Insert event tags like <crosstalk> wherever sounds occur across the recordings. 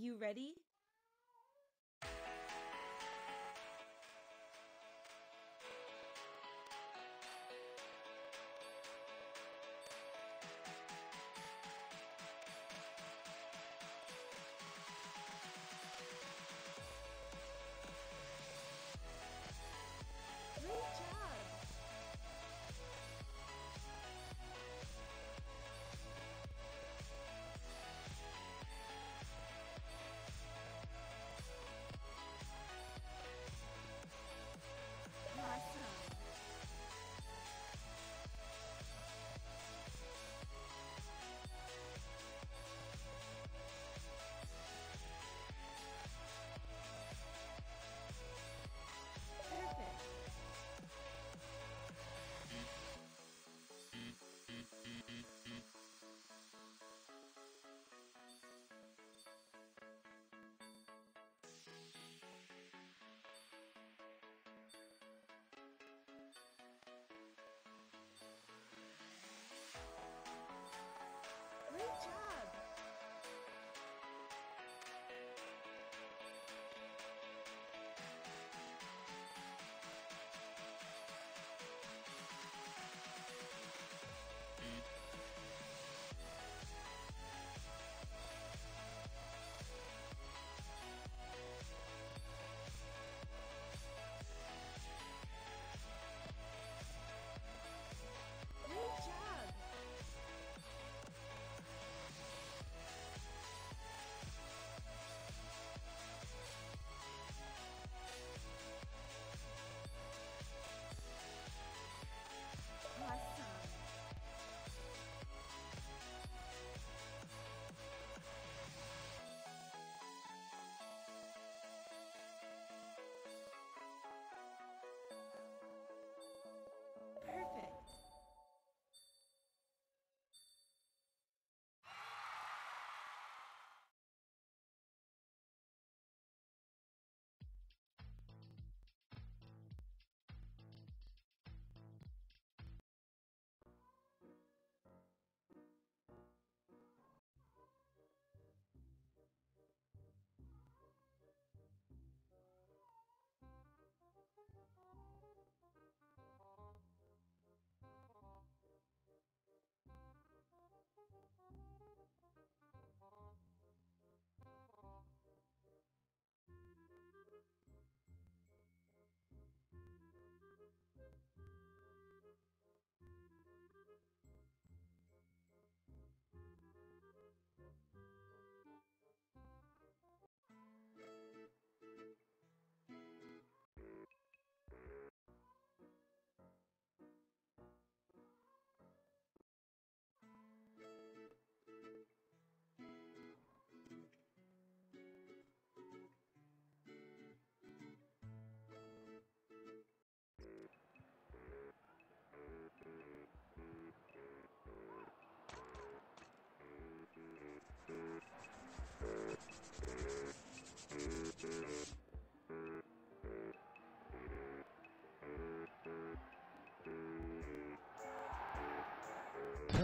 You ready?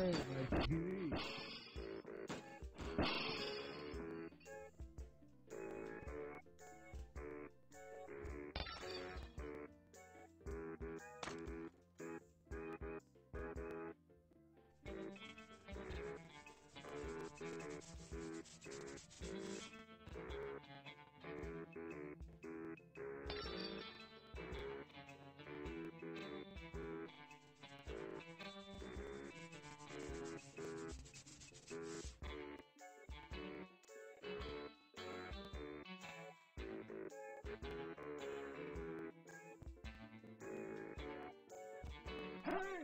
Hey, Hurry!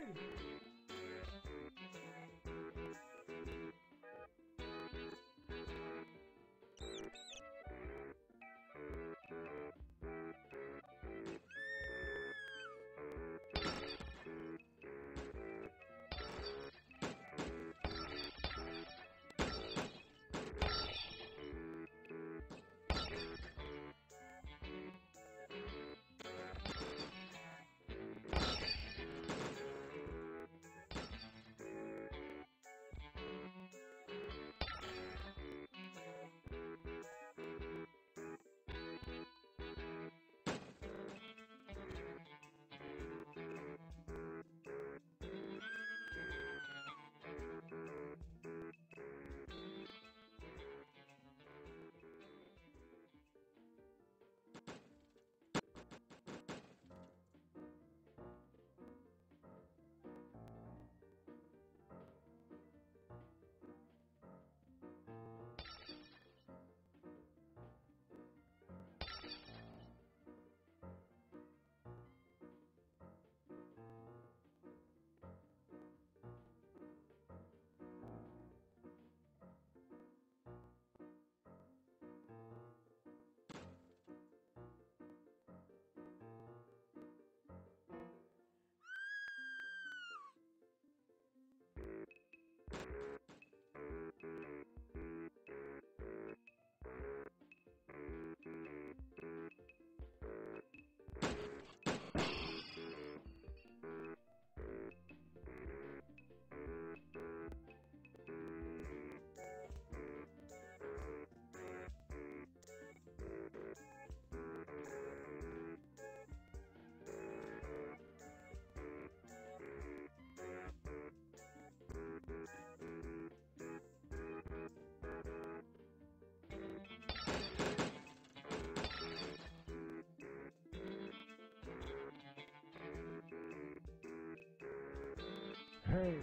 Hey,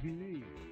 TV.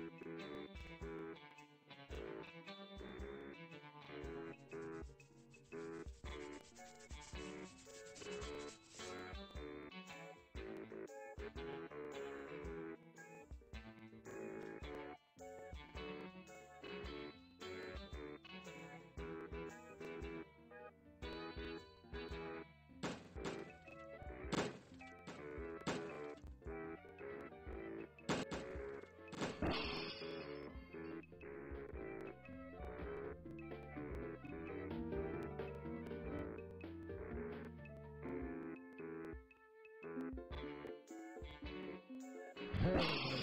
Hey, <laughs>